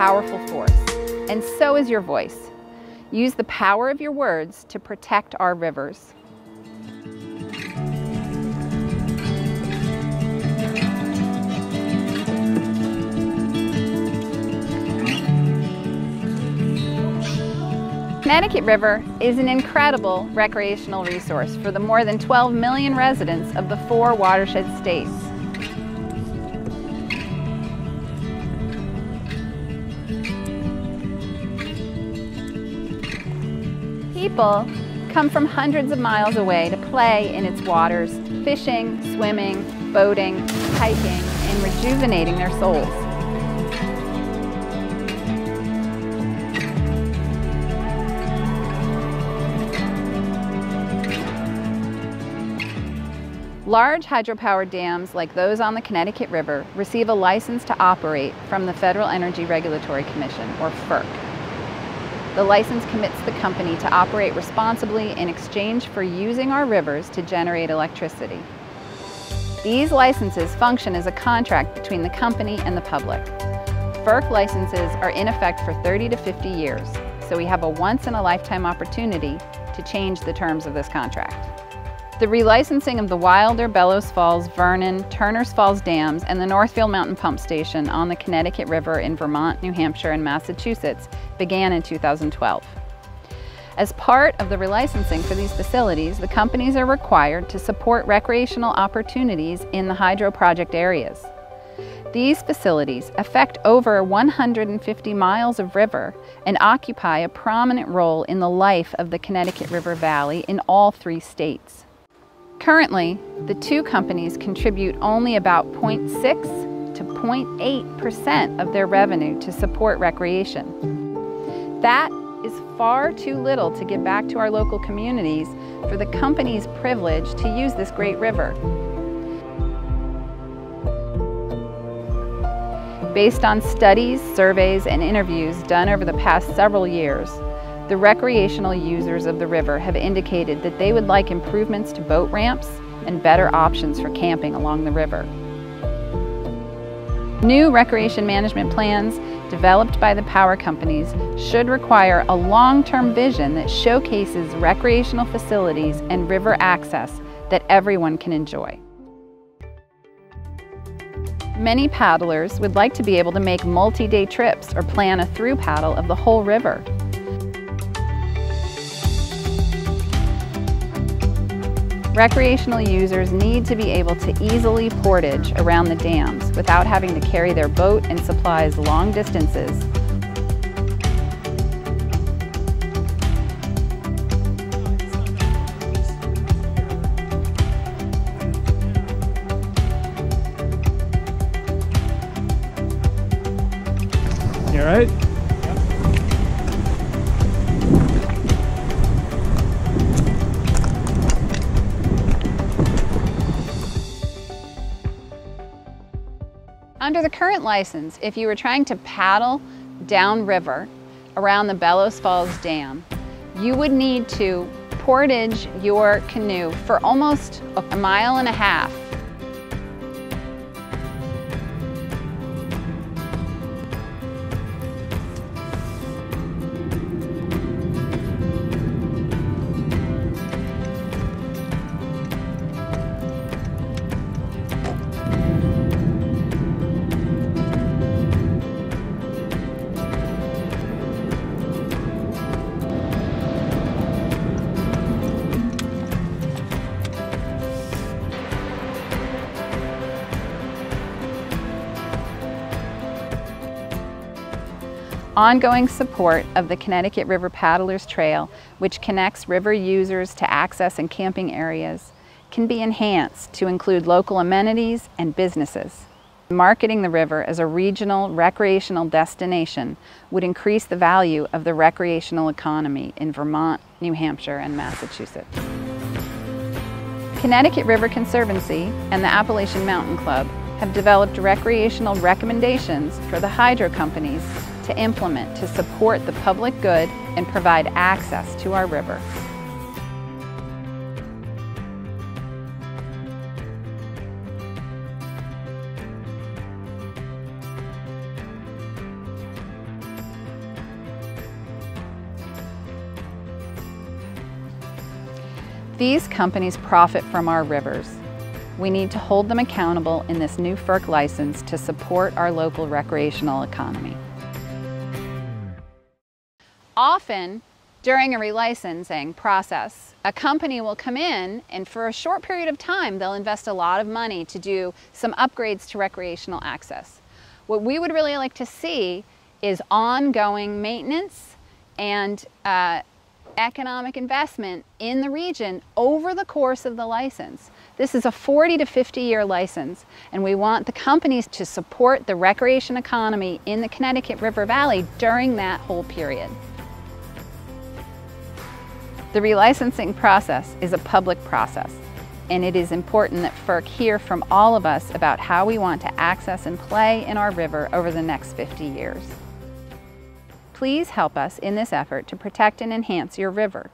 powerful force, and so is your voice. Use the power of your words to protect our rivers. Connecticut River is an incredible recreational resource for the more than 12 million residents of the four watershed states. People come from hundreds of miles away to play in its waters, fishing, swimming, boating, hiking, and rejuvenating their souls. Large hydropower dams like those on the Connecticut River receive a license to operate from the Federal Energy Regulatory Commission, or FERC. The license commits the company to operate responsibly in exchange for using our rivers to generate electricity. These licenses function as a contract between the company and the public. FERC licenses are in effect for 30 to 50 years, so we have a once-in-a-lifetime opportunity to change the terms of this contract. The relicensing of the Wilder, Bellows Falls, Vernon, Turners Falls dams and the Northfield Mountain Pump Station on the Connecticut River in Vermont, New Hampshire, and Massachusetts began in 2012. As part of the relicensing for these facilities, the companies are required to support recreational opportunities in the hydro project areas. These facilities affect over 150 miles of river and occupy a prominent role in the life of the Connecticut River Valley in all three states. Currently, the two companies contribute only about 0.6 to 0.8% of their revenue to support recreation. That is far too little to give back to our local communities for the company's privilege to use this great river. Based on studies, surveys, and interviews done over the past several years, the recreational users of the river have indicated that they would like improvements to boat ramps and better options for camping along the river. New recreation management plans developed by the power companies should require a long-term vision that showcases recreational facilities and river access that everyone can enjoy. Many paddlers would like to be able to make multi-day trips or plan a through paddle of the whole river. Recreational users need to be able to easily portage around the dams without having to carry their boat and supplies long distances You alright? Under the current license, if you were trying to paddle downriver around the Bellows Falls Dam, you would need to portage your canoe for almost a mile and a half ongoing support of the Connecticut River Paddlers Trail, which connects river users to access and camping areas, can be enhanced to include local amenities and businesses. Marketing the river as a regional recreational destination would increase the value of the recreational economy in Vermont, New Hampshire, and Massachusetts. Connecticut River Conservancy and the Appalachian Mountain Club have developed recreational recommendations for the hydro companies to implement to support the public good and provide access to our river. These companies profit from our rivers. We need to hold them accountable in this new FERC license to support our local recreational economy. Often, during a relicensing process, a company will come in and for a short period of time, they'll invest a lot of money to do some upgrades to recreational access. What we would really like to see is ongoing maintenance and uh, economic investment in the region over the course of the license. This is a 40 to 50 year license and we want the companies to support the recreation economy in the Connecticut River Valley during that whole period. The relicensing process is a public process, and it is important that FERC hear from all of us about how we want to access and play in our river over the next 50 years. Please help us in this effort to protect and enhance your river.